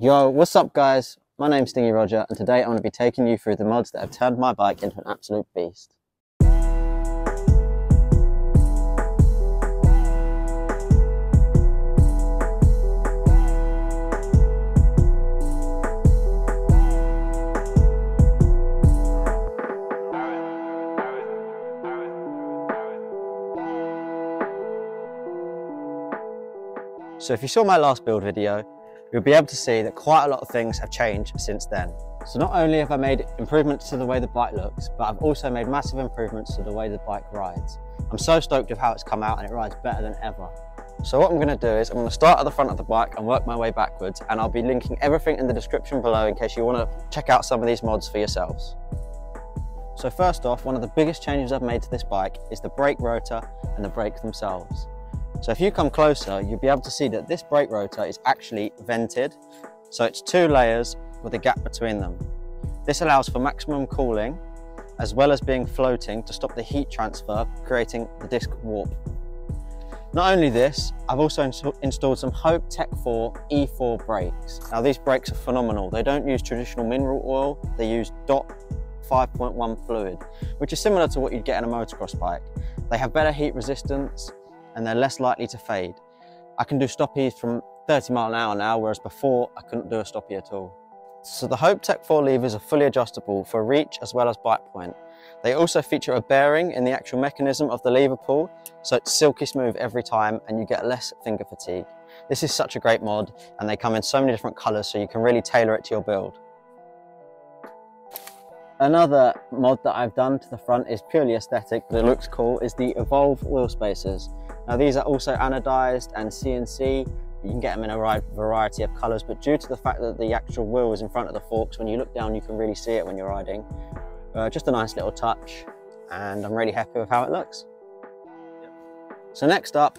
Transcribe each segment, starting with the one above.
Yo, what's up guys? My name's Stingy Roger and today I'm going to be taking you through the mods that have turned my bike into an absolute beast. So if you saw my last build video, you'll be able to see that quite a lot of things have changed since then. So not only have I made improvements to the way the bike looks, but I've also made massive improvements to the way the bike rides. I'm so stoked with how it's come out and it rides better than ever. So what I'm going to do is I'm going to start at the front of the bike and work my way backwards and I'll be linking everything in the description below in case you want to check out some of these mods for yourselves. So first off, one of the biggest changes I've made to this bike is the brake rotor and the brakes themselves. So if you come closer, you'll be able to see that this brake rotor is actually vented. So it's two layers with a gap between them. This allows for maximum cooling, as well as being floating to stop the heat transfer, creating the disc warp. Not only this, I've also ins installed some Hope Tech 4 E4 brakes. Now these brakes are phenomenal. They don't use traditional mineral oil, they use DOT 5.1 fluid, which is similar to what you'd get in a motocross bike. They have better heat resistance, and they're less likely to fade. I can do stoppies from 30 mile an hour now, whereas before I couldn't do a stoppie at all. So the Hope Tech 4 levers are fully adjustable for reach as well as bite point. They also feature a bearing in the actual mechanism of the lever pull, so it's silky smooth every time and you get less finger fatigue. This is such a great mod and they come in so many different colours so you can really tailor it to your build. Another mod that I've done to the front is purely aesthetic, but it looks cool, is the Evolve wheel spacers. Now these are also anodized and CNC. You can get them in a variety of colors, but due to the fact that the actual wheel is in front of the forks, when you look down, you can really see it when you're riding. Uh, just a nice little touch, and I'm really happy with how it looks. So next up,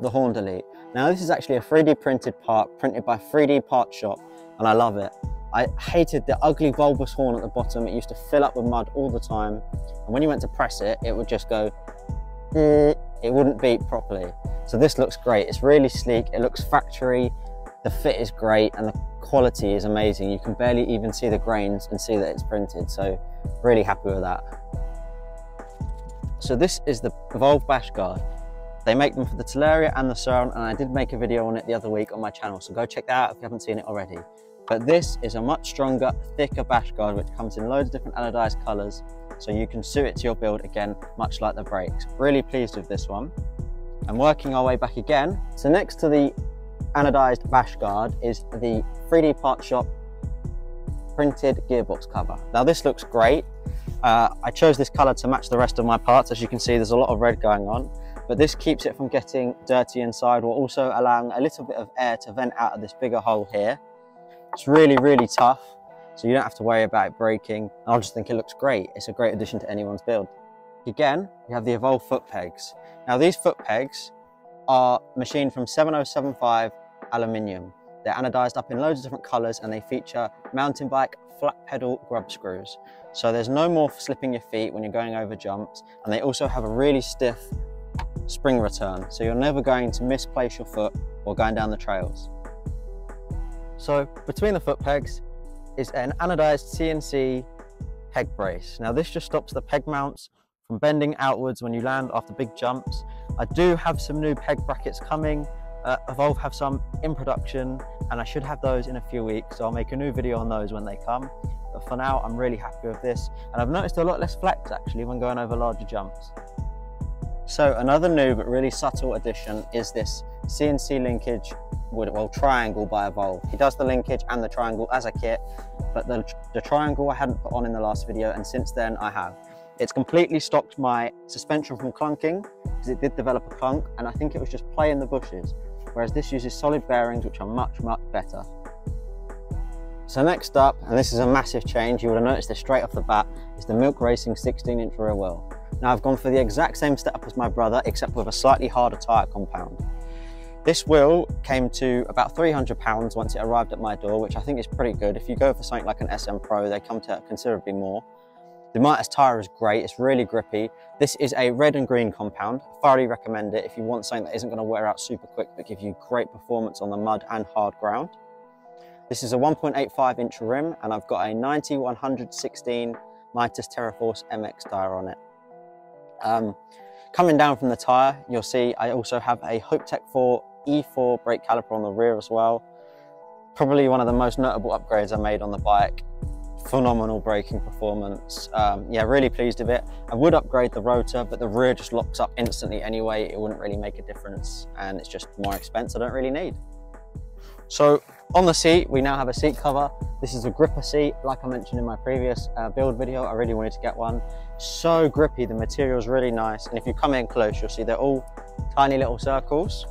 the Horn Delete. Now this is actually a 3D printed part, printed by 3D Part Shop, and I love it. I hated the ugly bulbous horn at the bottom. It used to fill up with mud all the time. And when you went to press it, it would just go, it wouldn't beat properly. So this looks great. It's really sleek. It looks factory. The fit is great and the quality is amazing. You can barely even see the grains and see that it's printed. So really happy with that. So this is the Evolve Bash Guard. They make them for the Talaria and the Sur-Ron and I did make a video on it the other week on my channel. So go check that out if you haven't seen it already. But this is a much stronger, thicker bash guard which comes in loads of different anodized colors so you can suit it to your build again, much like the brakes. Really pleased with this one. And working our way back again, so next to the anodized bash guard is the 3D Part Shop printed gearbox cover. Now this looks great. Uh, I chose this color to match the rest of my parts. As you can see, there's a lot of red going on, but this keeps it from getting dirty inside while also allowing a little bit of air to vent out of this bigger hole here. It's really, really tough, so you don't have to worry about it breaking. I just think it looks great. It's a great addition to anyone's build. Again, you have the Evolve foot pegs. Now these foot pegs are machined from 7075 aluminium. They're anodized up in loads of different colors and they feature mountain bike flat pedal grub screws. So there's no more slipping your feet when you're going over jumps. And they also have a really stiff spring return. So you're never going to misplace your foot while going down the trails. So between the foot pegs is an anodized CNC peg brace. Now this just stops the peg mounts from bending outwards when you land after big jumps. I do have some new peg brackets coming. Uh, Evolve have some in production and I should have those in a few weeks. So I'll make a new video on those when they come. But for now, I'm really happy with this. And I've noticed a lot less flex actually when going over larger jumps. So another new but really subtle addition is this CNC linkage wood, well, triangle by Evolve. He does the linkage and the triangle as a kit, but the, the triangle I hadn't put on in the last video, and since then I have. It's completely stopped my suspension from clunking, because it did develop a clunk, and I think it was just play in the bushes, whereas this uses solid bearings, which are much, much better. So next up, and this is a massive change, you would have noticed this straight off the bat, is the Milk Racing 16 inch rear wheel. Now I've gone for the exact same setup as my brother, except with a slightly harder tyre compound. This wheel came to about 300 pounds once it arrived at my door, which I think is pretty good. If you go for something like an SM Pro, they come to considerably more. The Mitas tyre is great, it's really grippy. This is a red and green compound. I Thoroughly recommend it if you want something that isn't gonna wear out super quick, but give you great performance on the mud and hard ground. This is a 1.85 inch rim and I've got a 90 116 Mitas TerraForce MX tire on it. Um, coming down from the tire, you'll see I also have a Hope Tech 4 E4 brake caliper on the rear as well. Probably one of the most notable upgrades I made on the bike. Phenomenal braking performance. Um, yeah, really pleased with it. I would upgrade the rotor, but the rear just locks up instantly anyway. It wouldn't really make a difference and it's just more expense I don't really need. So on the seat, we now have a seat cover. This is a gripper seat. Like I mentioned in my previous uh, build video, I really wanted to get one. So grippy, the material is really nice. And if you come in close, you'll see they're all tiny little circles.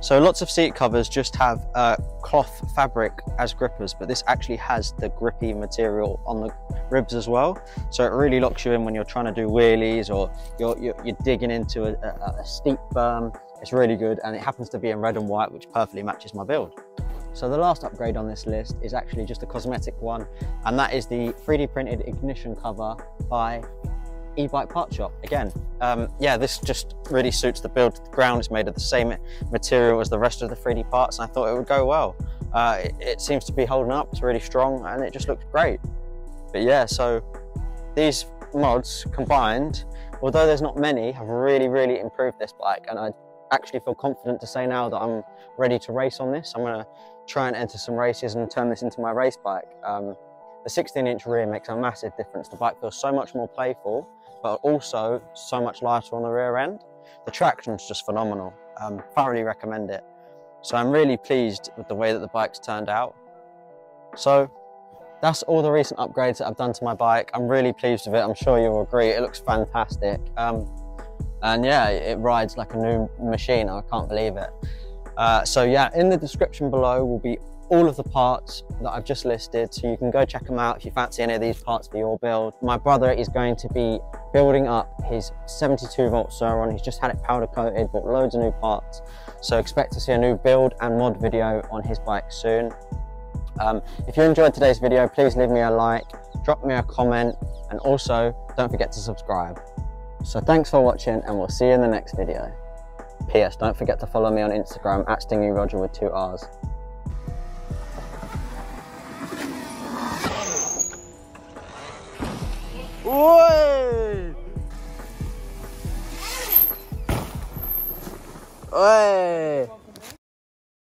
So lots of seat covers just have uh, cloth fabric as grippers, but this actually has the grippy material on the ribs as well. So it really locks you in when you're trying to do wheelies or you're, you're, you're digging into a, a, a steep berm. It's really good and it happens to be in red and white, which perfectly matches my build. So the last upgrade on this list is actually just a cosmetic one, and that is the 3D printed ignition cover by e-bike part shop. Again um, yeah this just really suits the build. The ground is made of the same material as the rest of the 3d parts and i thought it would go well. Uh, it, it, seems to be holding up. It's really strong and it just looks great. But yeah so these mods combined although there's not many have really really improved this bike and i actually feel confident to say now that i'm ready to race on this i'm going to try and enter some races and turn this into my race bike um, the 16 inch rear makes a massive difference. The bike feels so much more playful but also so much lighter on the rear end. The traction is just phenomenal. Um, thoroughly recommend it. So I'm really pleased with the way that the bike's turned out. So that's all the recent upgrades that I've done to my bike. I'm really pleased with it. I'm sure you'll agree. It looks fantastic. Um, and yeah, it rides like a new machine. I can't believe it. Uh, so yeah, in the description below will be all of the parts that I've just listed so you can go check them out if you fancy any of these parts for your build. My brother is going to be building up his 72 volt Sur-Ron. He's just had it powder coated, bought loads of new parts. So expect to see a new build and mod video on his bike soon. Um, if you enjoyed today's video, please leave me a like, drop me a comment, and also don't forget to subscribe. So thanks for watching and we'll see you in the next video. P.S. Don't forget to follow me on Instagram at StingyRoger with two R's. Oi! Oi!